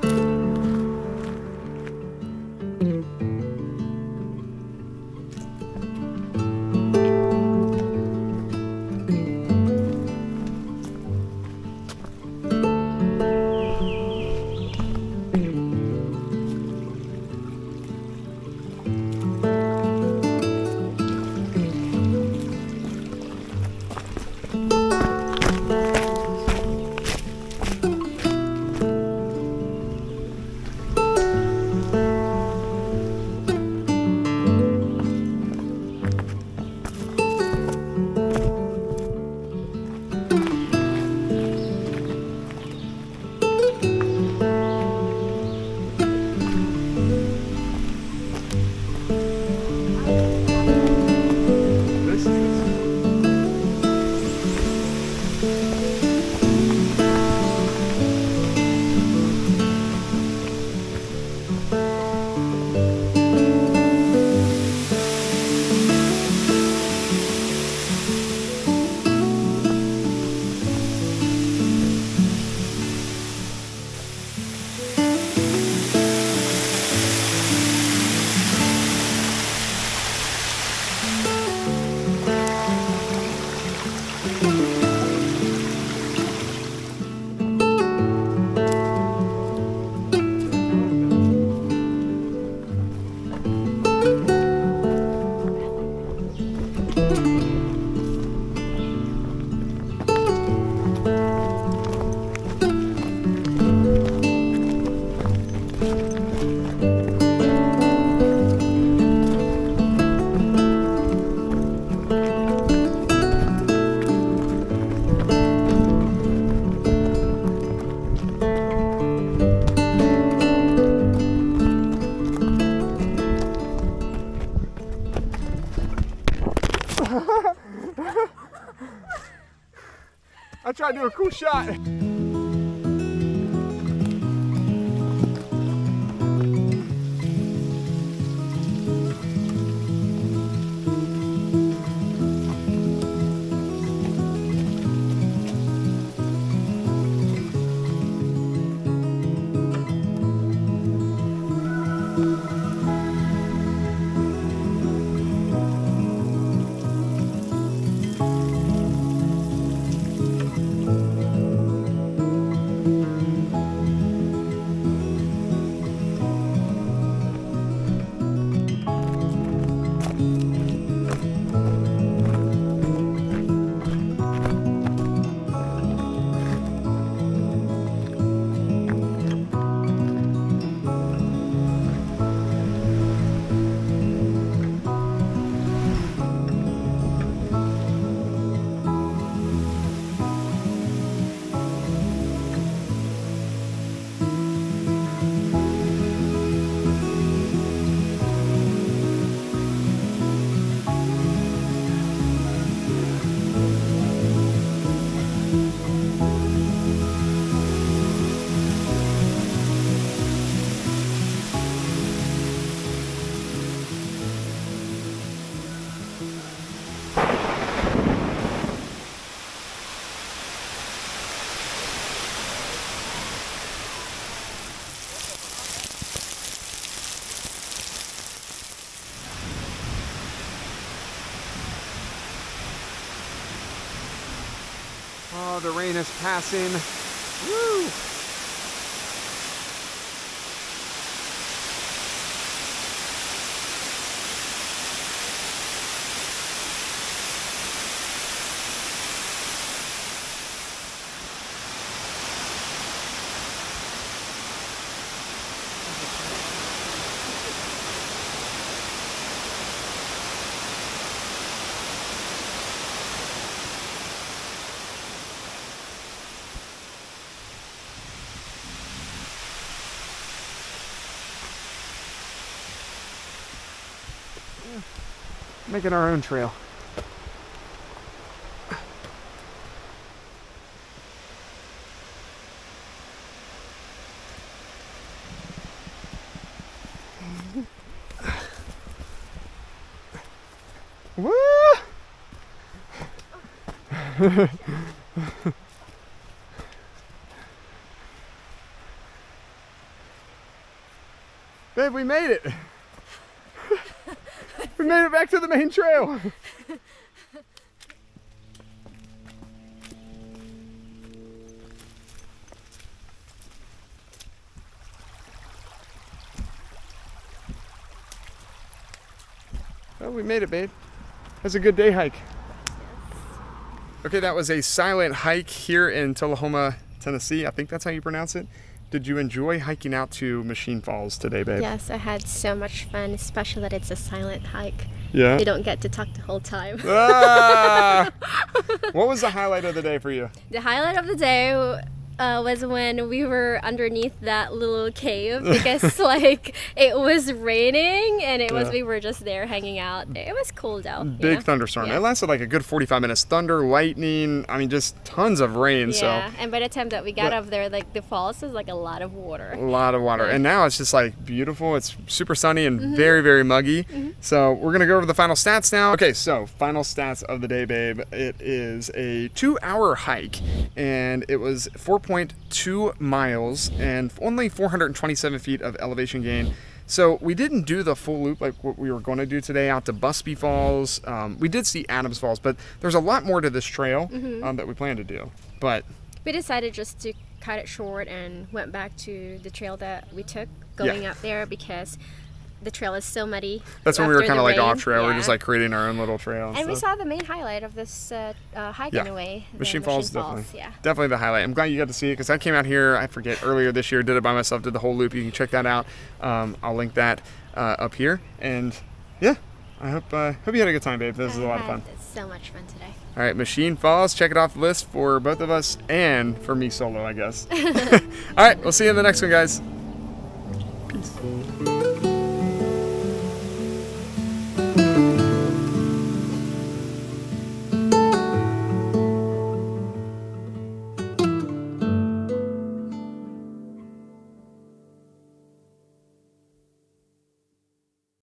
I tried to do a cool shot. Oh, the rain is passing. Woo! Making our own trail. Woo! Babe, we made it. We made it back to the main trail. Oh, we made it, babe. That's a good day hike. Okay, that was a silent hike here in Tullahoma, Tennessee. I think that's how you pronounce it. Did you enjoy hiking out to Machine Falls today, babe? Yes, I had so much fun, especially that it's a silent hike. Yeah. You don't get to talk the whole time. ah! what was the highlight of the day for you? the highlight of the day uh, was when we were underneath that little cave because like it was raining and it was Yeah. we were just there hanging out. It was cool though. Big yeah. thunderstorm. Yeah. It lasted like a good 45 minutes. Thunder, lightning, I mean, just tons of rain. Yeah, So and by the time that we got But- up there, like the falls is like a lot of water. a lot of water. And now it's just like beautiful. It's super sunny and Mm-hmm. very, very muggy. So we're going to go over the final stats now. Okay, so final stats of the day, babe. It is a two hour hike and it was 4.2 miles and only 427 feet of elevation gain. So we didn't do the full loop like what we were going to do today out to Busby Falls. Um, we did see Adams Falls, but there's a lot more to this trail Mm-hmm. um, that we plan to do. But We decided just to cut it short and went back to the trail that we took going Yeah. up there because the trail is so muddy. that's when we were kind of like rain. off trail. We are just like creating our own little trail. And we saw the main highlight of this uh, uh, hike Yeah. in a way. Machine Falls, definitely. Yeah. Definitely the highlight. I'm glad you got to see it because I came out here, I forget, earlier this year, did it by myself, did the whole loop. You can check that out. Um, I'll link that uh, up here. And yeah, I hope uh, hope you had a good time, babe. This is a lot of fun. had So much fun today. All right, Machine Falls, check it off the list for both of us and for me solo, I guess. All right, we'll see you in the next one, guys.